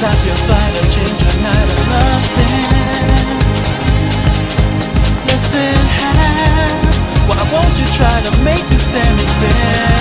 Stop your fight and change your night of nothing Less than half Why won't you try to make this damage better?